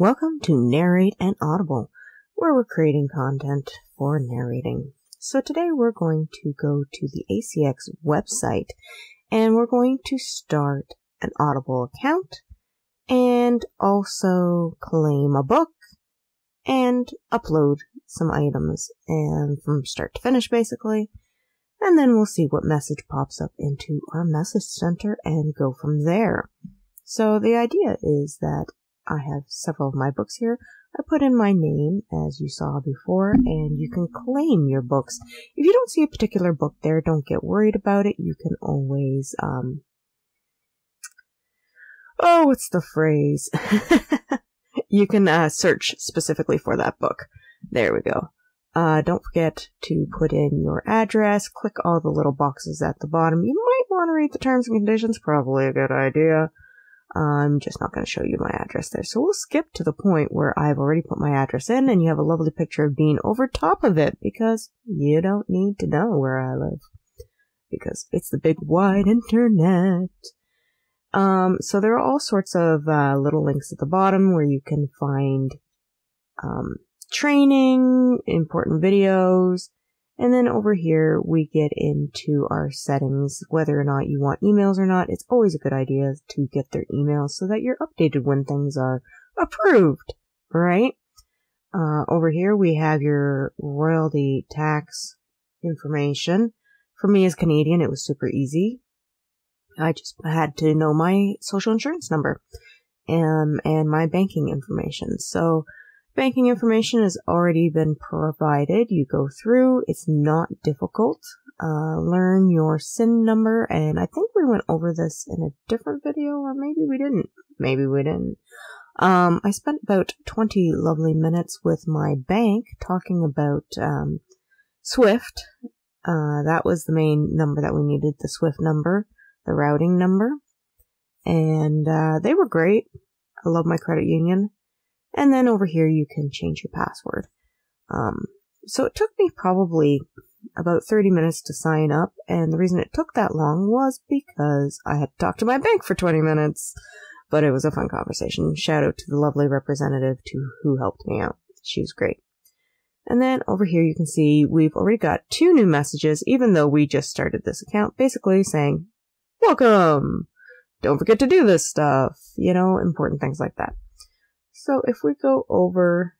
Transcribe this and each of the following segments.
Welcome to Narrate and Audible, where we're creating content for narrating. So today we're going to go to the ACX website and we're going to start an Audible account and also claim a book and upload some items and from start to finish basically. And then we'll see what message pops up into our message center and go from there. So the idea is that I have several of my books here. I put in my name, as you saw before, and you can claim your books. If you don't see a particular book there, don't get worried about it. You can always, um, oh, what's the phrase? you can uh, search specifically for that book. There we go. Uh, don't forget to put in your address. Click all the little boxes at the bottom. You might want to read the terms and conditions. Probably a good idea. I'm just not going to show you my address there. So we'll skip to the point where I've already put my address in and you have a lovely picture of Dean over top of it because you don't need to know where I live because it's the big wide internet. Um, so there are all sorts of uh, little links at the bottom where you can find um, training, important videos, and then over here, we get into our settings, whether or not you want emails or not. It's always a good idea to get their emails so that you're updated when things are approved, right? Uh, over here, we have your royalty tax information. For me as Canadian, it was super easy. I just had to know my social insurance number um, and my banking information. So Banking information has already been provided. You go through, it's not difficult. Uh, learn your SIN number, and I think we went over this in a different video, or maybe we didn't. Maybe we didn't. Um, I spent about 20 lovely minutes with my bank talking about um, Swift. Uh, that was the main number that we needed, the Swift number, the routing number. And uh, they were great. I love my credit union. And then over here, you can change your password. Um, so it took me probably about 30 minutes to sign up. And the reason it took that long was because I had to talk to my bank for 20 minutes. But it was a fun conversation. Shout out to the lovely representative to who helped me out. She was great. And then over here you can see we've already got two new messages, even though we just started this account, basically saying, welcome! Don't forget to do this stuff. You know, important things like that. So if we go over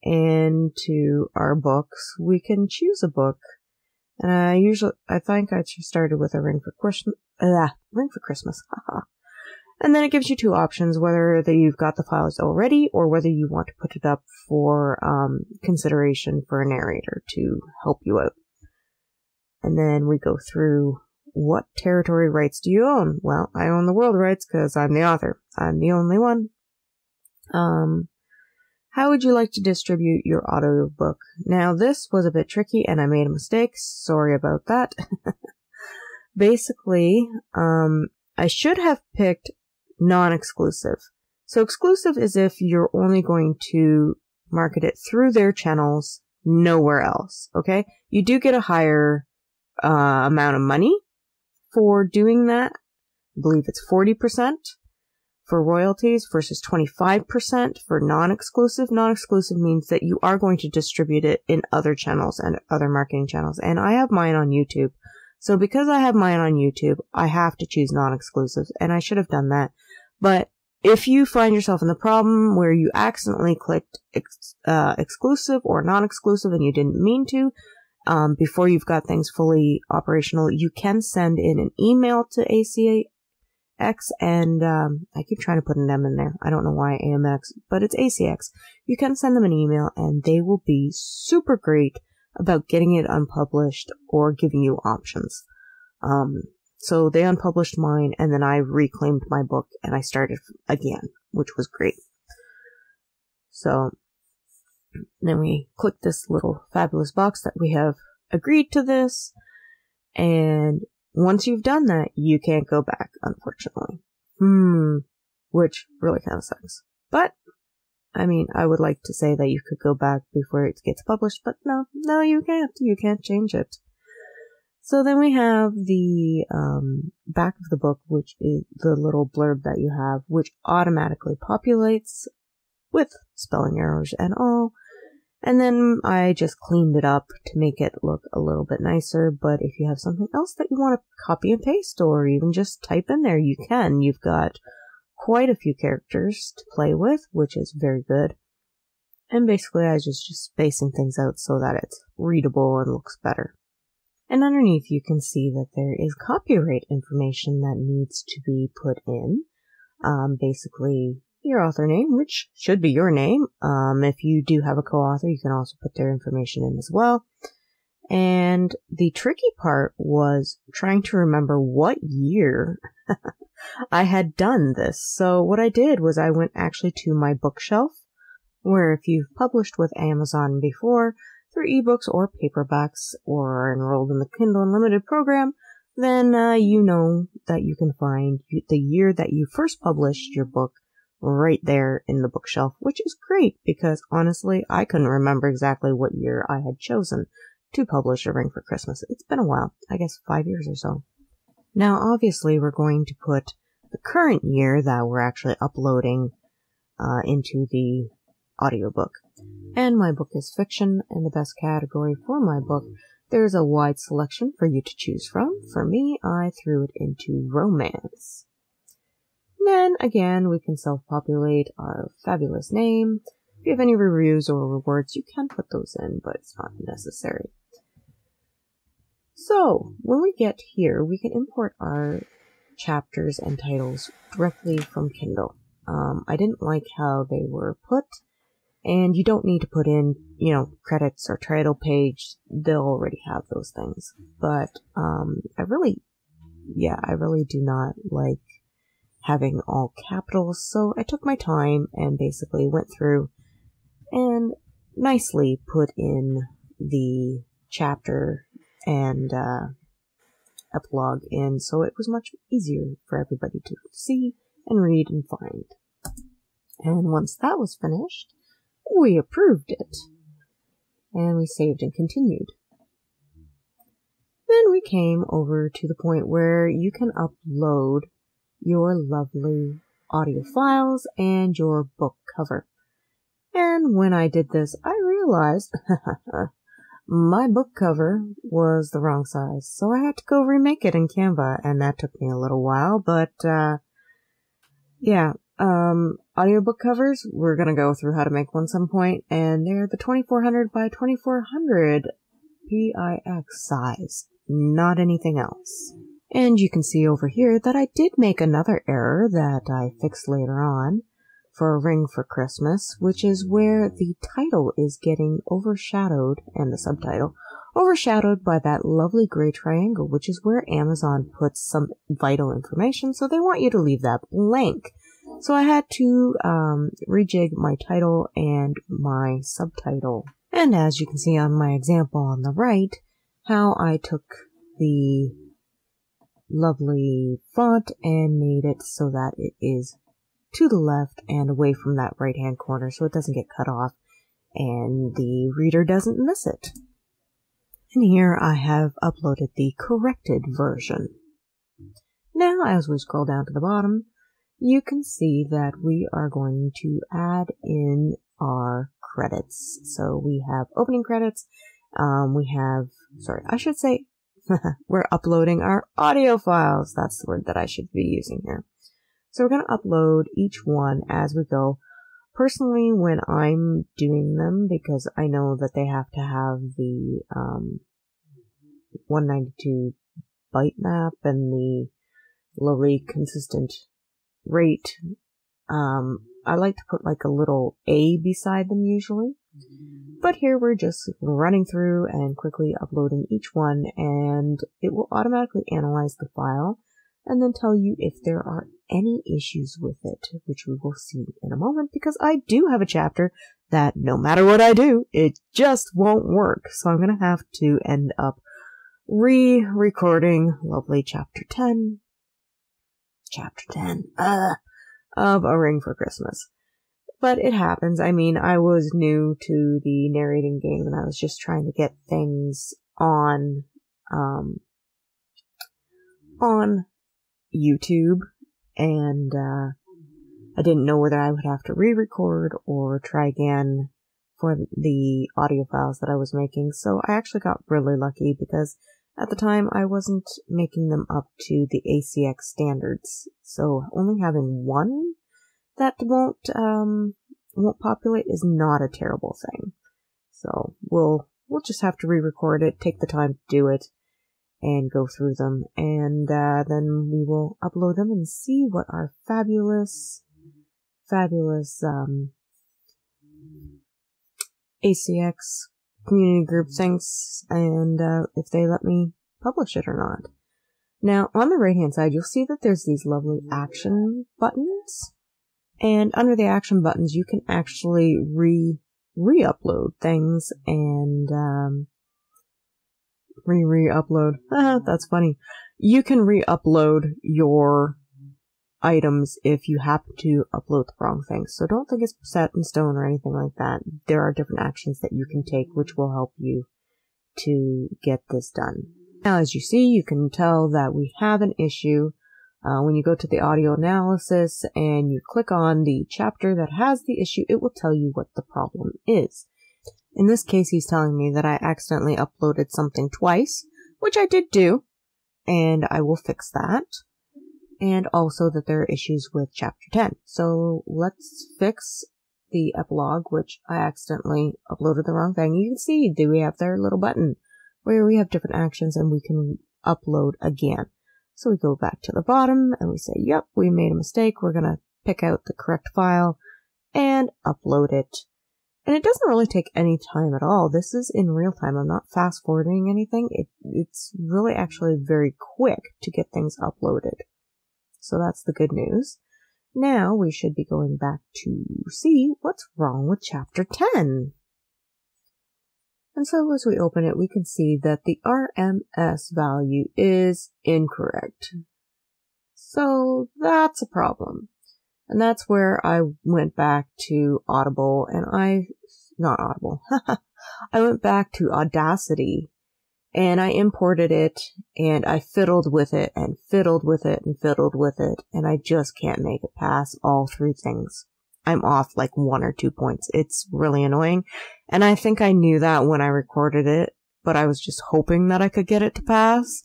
into our books, we can choose a book. And I usually, I think I started with a Ring for Christmas, uh, Ring for Christmas, haha. and then it gives you two options, whether that you've got the files already or whether you want to put it up for um, consideration for a narrator to help you out. And then we go through what territory rights do you own? Well, I own the world rights because I'm the author. I'm the only one. Um, how would you like to distribute your audiobook? Now, this was a bit tricky and I made a mistake. Sorry about that. Basically, um, I should have picked non-exclusive. So exclusive is if you're only going to market it through their channels, nowhere else. Okay. You do get a higher, uh, amount of money for doing that. I believe it's 40% for royalties versus 25% for non-exclusive. Non-exclusive means that you are going to distribute it in other channels and other marketing channels. And I have mine on YouTube. So because I have mine on YouTube, I have to choose non-exclusive and I should have done that. But if you find yourself in the problem where you accidentally clicked ex- uh, exclusive or non-exclusive and you didn't mean to, um, before you've got things fully operational, you can send in an email to ACA, X and um, I keep trying to put an M in there. I don't know why AMX, but it's ACX. You can send them an email and they will be super great about getting it unpublished or giving you options. Um, so they unpublished mine and then I reclaimed my book and I started again, which was great. So then we click this little fabulous box that we have agreed to this and once you've done that, you can't go back, unfortunately. Hmm. Which really kind of sucks. But, I mean, I would like to say that you could go back before it gets published, but no, no, you can't. You can't change it. So then we have the um, back of the book, which is the little blurb that you have, which automatically populates with spelling errors and all. And then I just cleaned it up to make it look a little bit nicer. But if you have something else that you want to copy and paste or even just type in there, you can. You've got quite a few characters to play with, which is very good. And basically I was just, just spacing things out so that it's readable and looks better. And underneath you can see that there is copyright information that needs to be put in. Um, basically your author name, which should be your name. Um, if you do have a co-author, you can also put their information in as well. And the tricky part was trying to remember what year I had done this. So what I did was I went actually to my bookshelf, where if you've published with Amazon before through ebooks or paperbacks or enrolled in the Kindle Unlimited program, then uh, you know that you can find the year that you first published your book right there in the bookshelf, which is great because honestly, I couldn't remember exactly what year I had chosen to publish A Ring for Christmas. It's been a while, I guess five years or so. Now, obviously, we're going to put the current year that we're actually uploading uh, into the audiobook. And my book is fiction, and the best category for my book, there's a wide selection for you to choose from. For me, I threw it into romance. Then again, we can self-populate our fabulous name. If you have any reviews or rewards, you can put those in, but it's not necessary. So, when we get here, we can import our chapters and titles directly from Kindle. Um, I didn't like how they were put, and you don't need to put in, you know, credits or title page. They'll already have those things. But, um, I really, yeah, I really do not like having all capitals, so I took my time and basically went through and nicely put in the chapter and uh, epilogue in, so it was much easier for everybody to see and read and find. And once that was finished, we approved it. And we saved and continued. Then we came over to the point where you can upload your lovely audio files and your book cover. And when I did this, I realized my book cover was the wrong size, so I had to go remake it in Canva, and that took me a little while, but, uh, yeah, um, audiobook covers, we're gonna go through how to make one some point, and they're the 2400 by 2400 PIX size, not anything else. And you can see over here that I did make another error that I fixed later on for a ring for Christmas, which is where the title is getting overshadowed and the subtitle overshadowed by that lovely gray triangle, which is where Amazon puts some vital information. So they want you to leave that blank. So I had to um, rejig my title and my subtitle. And as you can see on my example on the right, how I took the lovely font and made it so that it is to the left and away from that right hand corner so it doesn't get cut off and the reader doesn't miss it. And here I have uploaded the corrected version. Now, as we scroll down to the bottom, you can see that we are going to add in our credits. So we have opening credits, um, we have, sorry, I should say we're uploading our audio files. That's the word that I should be using here. So we're going to upload each one as we go. Personally, when I'm doing them, because I know that they have to have the um, 192 byte map and the lovely consistent rate, um, I like to put like a little A beside them usually. But here we're just running through and quickly uploading each one and it will automatically analyze the file and then tell you if there are any issues with it, which we will see in a moment because I do have a chapter that no matter what I do, it just won't work. So I'm going to have to end up re-recording lovely chapter 10, chapter 10, uh, of A Ring for Christmas. But it happens. I mean, I was new to the narrating game and I was just trying to get things on, um, on YouTube and, uh, I didn't know whether I would have to re-record or try again for the audio files that I was making. So I actually got really lucky because at the time I wasn't making them up to the ACX standards. So only having one that won't um won't populate is not a terrible thing. So we'll we'll just have to re-record it, take the time to do it, and go through them, and uh, then we will upload them and see what our fabulous, fabulous um, ACX community group thinks, and uh, if they let me publish it or not. Now, on the right hand side, you'll see that there's these lovely action buttons. And under the action buttons, you can actually re re-upload things and um, re re-upload. That's funny. You can re-upload your items if you happen to upload the wrong things. So don't think it's set in stone or anything like that. There are different actions that you can take which will help you to get this done. Now, as you see, you can tell that we have an issue uh, when you go to the audio analysis and you click on the chapter that has the issue, it will tell you what the problem is. In this case, he's telling me that I accidentally uploaded something twice, which I did do, and I will fix that. And also that there are issues with chapter 10. So let's fix the epilogue, which I accidentally uploaded the wrong thing. You can see, do we have their little button where we have different actions and we can upload again. So we go back to the bottom and we say, yep, we made a mistake. We're going to pick out the correct file and upload it. And it doesn't really take any time at all. This is in real time. I'm not fast forwarding anything. It, it's really actually very quick to get things uploaded. So that's the good news. Now we should be going back to see what's wrong with chapter 10. And so as we open it, we can see that the RMS value is incorrect. So that's a problem. And that's where I went back to Audible and I, not Audible, I went back to Audacity and I imported it and I fiddled with it and fiddled with it and fiddled with it and I just can't make it pass all three things. I'm off like one or two points. It's really annoying. And I think I knew that when I recorded it, but I was just hoping that I could get it to pass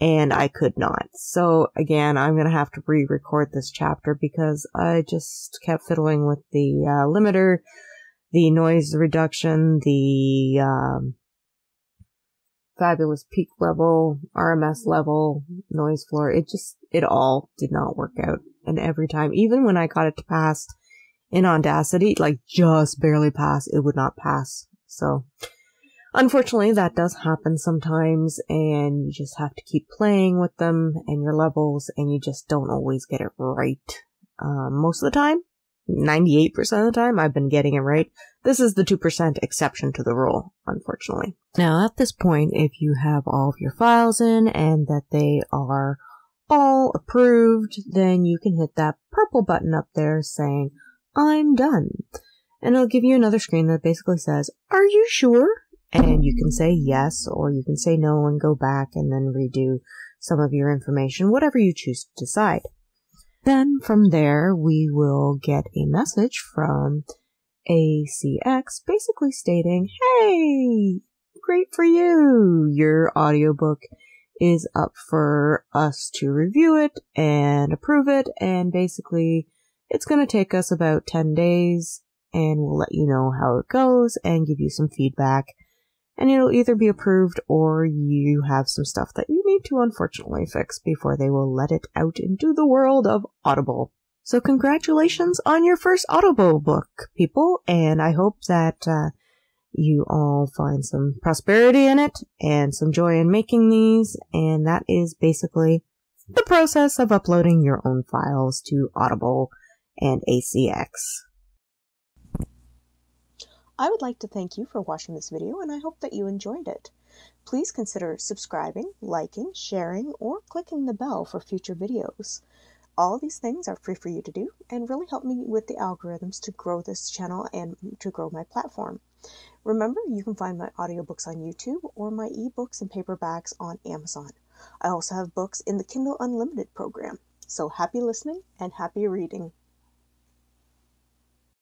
and I could not. So again, I'm going to have to re-record this chapter because I just kept fiddling with the uh, limiter, the noise reduction, the um, fabulous peak level, RMS level, noise floor. It just, it all did not work out. And every time, even when I got it to pass in Audacity, like just barely pass, it would not pass. So, unfortunately, that does happen sometimes, and you just have to keep playing with them and your levels, and you just don't always get it right. Um, most of the time, 98% of the time, I've been getting it right. This is the 2% exception to the rule, unfortunately. Now, at this point, if you have all of your files in and that they are all approved, then you can hit that purple button up there saying, I'm done. And it'll give you another screen that basically says, Are you sure? And you can say yes, or you can say no and go back and then redo some of your information, whatever you choose to decide. Then from there, we will get a message from ACX basically stating, Hey, great for you! Your audiobook is up for us to review it and approve it and basically it's going to take us about 10 days and we'll let you know how it goes and give you some feedback. And it'll either be approved or you have some stuff that you need to unfortunately fix before they will let it out into the world of Audible. So congratulations on your first Audible book, people, and I hope that uh, you all find some prosperity in it and some joy in making these, and that is basically the process of uploading your own files to Audible and ACX. I would like to thank you for watching this video and I hope that you enjoyed it. Please consider subscribing, liking, sharing, or clicking the bell for future videos. All these things are free for you to do and really help me with the algorithms to grow this channel and to grow my platform. Remember, you can find my audiobooks on YouTube or my ebooks and paperbacks on Amazon. I also have books in the Kindle Unlimited program. So happy listening and happy reading.